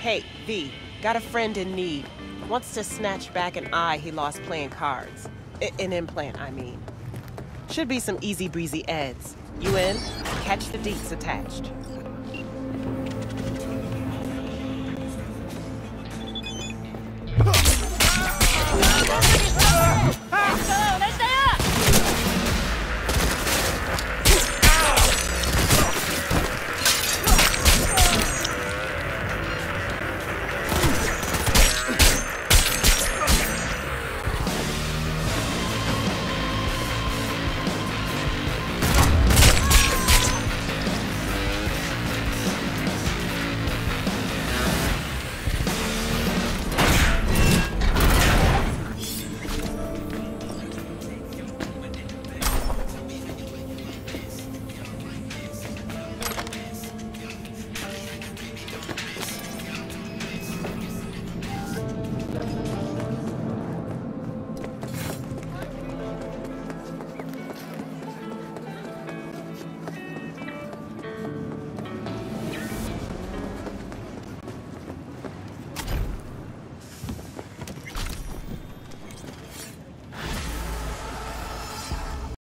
Hey, V, got a friend in need. Wants to snatch back an eye he lost playing cards. Eye an implant, I mean. Should be some easy breezy eds. You in? Catch the deets attached.